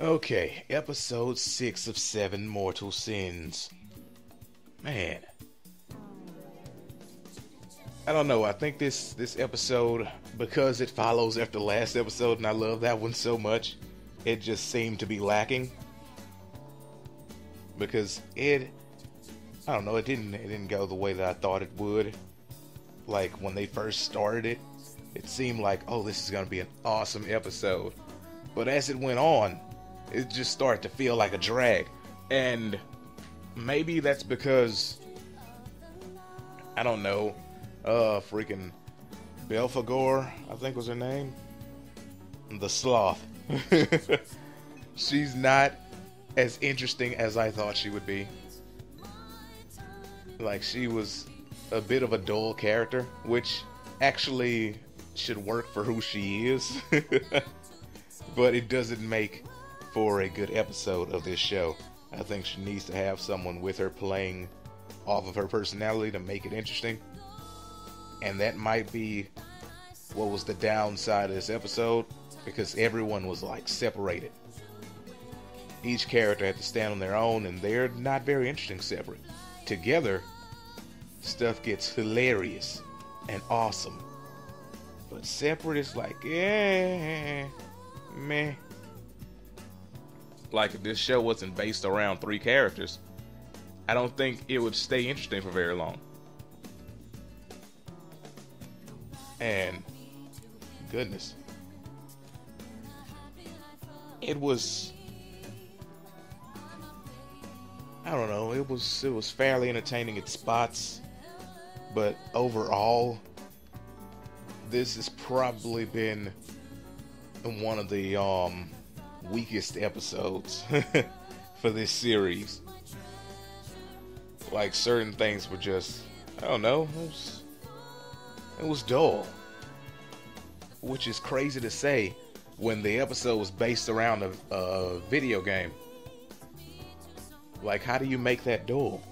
Okay, episode 6 of 7 Mortal Sins. Man. I don't know. I think this this episode because it follows after last episode and I love that one so much, it just seemed to be lacking. Because it I don't know, it didn't it didn't go the way that I thought it would. Like when they first started it, it seemed like, "Oh, this is to be an awesome episode." But as it went on, it just started to feel like a drag. And maybe that's because I don't know, uh freaking Belphegor, I think was her name. The sloth. She's not as interesting as I thought she would be. Like she was a bit of a dull character, which actually should work for who she is. but it doesn't make for a good episode of this show. I think she needs to have someone with her playing off of her personality to make it interesting. And that might be what was the downside of this episode because everyone was like separated. Each character had to stand on their own and they're not very interesting separate. Together, stuff gets hilarious and awesome. But separate is like, eh, meh like if this show wasn't based around three characters, I don't think it would stay interesting for very long. And goodness. It was I don't know, it was it was fairly entertaining at spots, but overall this has probably been one of the um weakest episodes for this series. Like certain things were just, I don't know, it was, it was dull. Which is crazy to say when the episode was based around a, a video game. Like, how do you make that dull?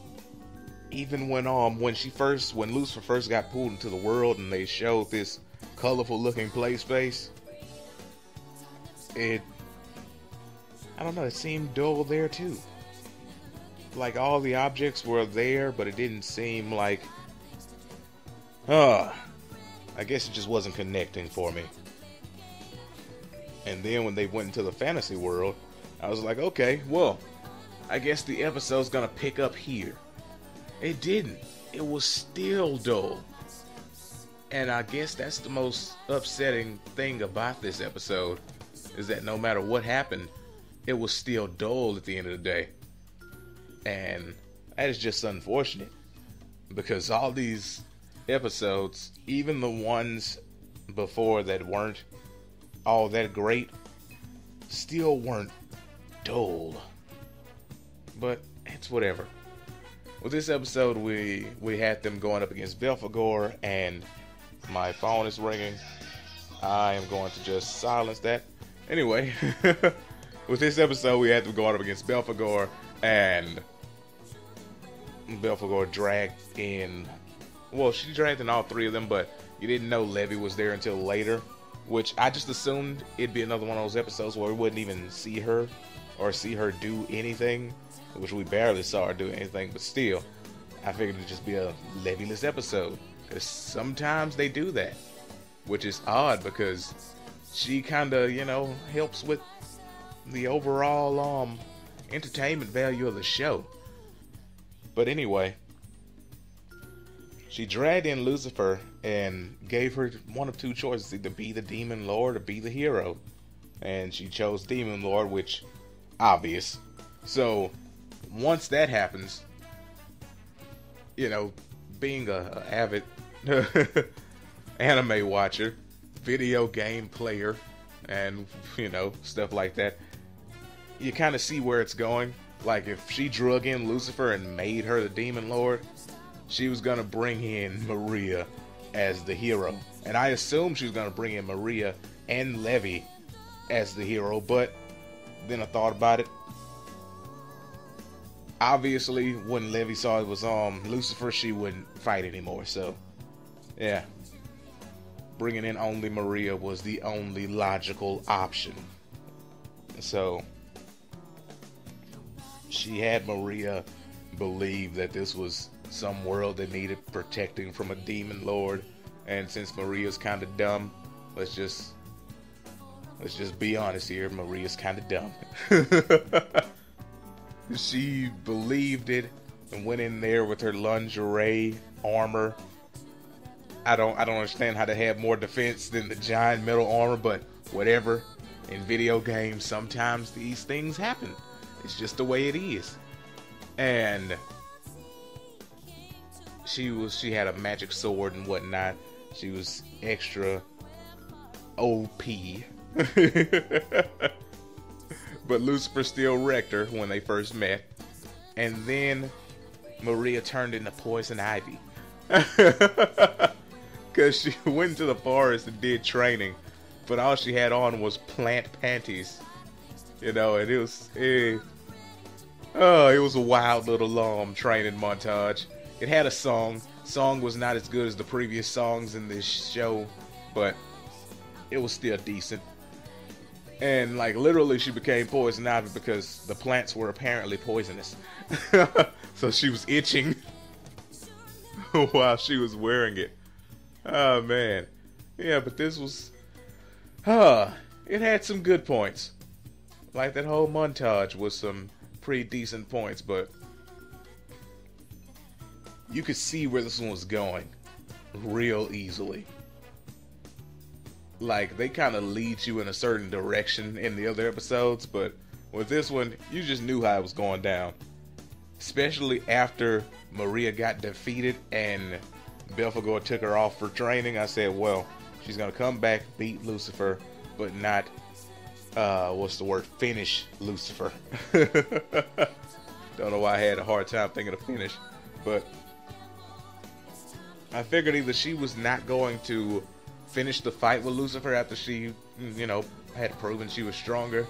Even when um when she first when Lucifer first got pulled into the world and they showed this colorful looking play space, it I don't know, it seemed dull there too. Like all the objects were there, but it didn't seem like. Uh, I guess it just wasn't connecting for me. And then when they went into the fantasy world, I was like, okay, well, I guess the episode's gonna pick up here. It didn't. It was still dull. And I guess that's the most upsetting thing about this episode is that no matter what happened, it was still dull at the end of the day. And that is just unfortunate because all these episodes, even the ones before that weren't all that great, still weren't dull. But it's whatever. With this episode, we we had them going up against Belphegor, and my phone is ringing. I am going to just silence that. Anyway, with this episode, we had to go up against Belphegor, and Belphegor dragged in. Well, she dragged in all three of them, but you didn't know Levy was there until later, which I just assumed it'd be another one of those episodes where we wouldn't even see her or see her do anything, which we barely saw her do anything, but still, I figured it'd just be a Levyless episode. Because sometimes they do that, which is odd because she kind of, you know, helps with the overall um entertainment value of the show. But anyway, she dragged in Lucifer and gave her one of two choices either be the demon lord or be the hero. And she chose demon lord, which obvious. So once that happens, you know, being a, a avid anime watcher, video game player, and you know stuff like that, you kind of see where it's going. Like if she drug in Lucifer and made her the demon lord, she was gonna bring in Maria as the hero, and I assume she was gonna bring in Maria and Levy as the hero. But then I thought about it. Obviously, when Levy saw it was um Lucifer, she wouldn't fight anymore. So, yeah, bringing in only Maria was the only logical option. So she had Maria believe that this was some world that needed protecting from a demon lord. And since Maria's kind of dumb, let's just let's just be honest here. Maria's kind of dumb. she believed it and went in there with her lingerie armor. I don't I don't understand how to have more defense than the giant metal armor, but whatever. In video games, sometimes these things happen. It's just the way it is. And she was she had a magic sword and whatnot. She was extra OP. but Lucifer still wrecked her when they first met. And then Maria turned into poison ivy. Cause she went to the forest and did training, but all she had on was plant panties. You know, and it was it, oh, it was a wild little um training montage. It had a song. Song was not as good as the previous songs in this show, but it was still decent. And like literally, she became poison ivy because the plants were apparently poisonous. so she was itching while she was wearing it. Oh man, yeah, but this was, uh, it had some good points. Like that whole montage was some pretty decent points, but you could see where this one was going real easily. Like they kind of lead you in a certain direction in the other episodes, but with this one, you just knew how it was going down. Especially after Maria got defeated and Belphegor took her off for training. I said, well, she's gonna come back, beat Lucifer, but not uh, what's the word? Finish Lucifer. Don't know why I had a hard time thinking of finish, but I figured either she was not going to finish the fight with Lucifer after she, you know, had proven she was stronger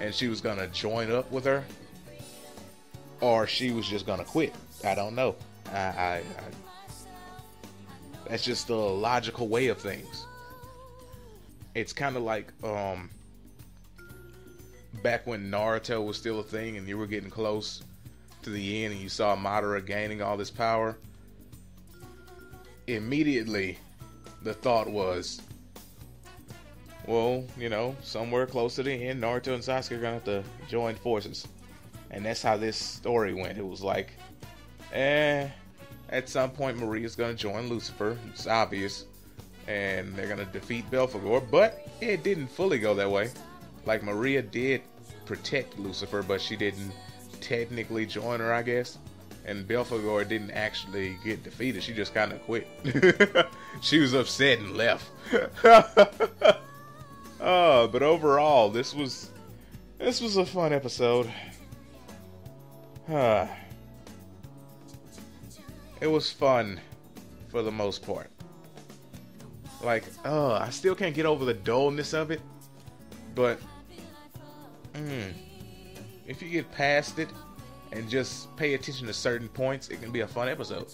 and she was gonna join up with her, or she was just gonna quit. I don't know. I, I, I that's just the logical way of things. It's kind of like um back when Naruto was still a thing and you were getting close to the end and you saw Madara gaining all this power immediately the thought was, well, you know, somewhere close to the end, Naruto and Sasuke are gonna have to join forces, and that's how this story went. It was like, eh, at some point Maria's gonna join Lucifer. It's obvious, and they're gonna defeat Belphegor, but it didn't fully go that way. Like Maria did protect Lucifer, but she didn't technically join her, I guess and Belphegor didn't actually get defeated. She just kind of quit. she was upset and left. oh, but overall, this was this was a fun episode. Uh, it was fun for the most part. Like, oh, I still can't get over the dullness of it, but mm, if you get past it and just pay attention to certain points, it can be a fun episode.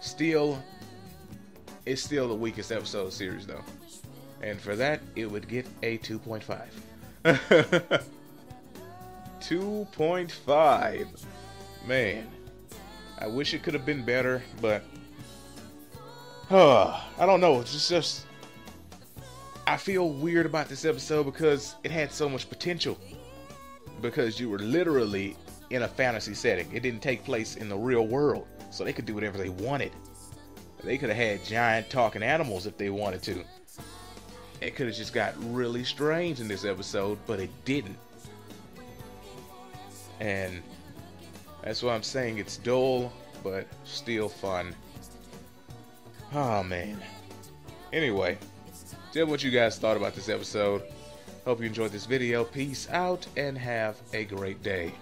Still, it's still the weakest episode of the series, though. And for that, it would get a 2.5. 2.5. Man, I wish it could have been better, but uh, I don't know. It's just, just I feel weird about this episode because it had so much potential. Because you were literally in a fantasy setting. It didn't take place in the real world, so they could do whatever they wanted. They could have had giant talking animals if they wanted to. It could have just got really strange in this episode, but it didn't. And that's why I'm saying it's dull, but still fun. Oh man. Anyway, tell what you guys thought about this episode. Hope you enjoyed this video. Peace out and have a great day.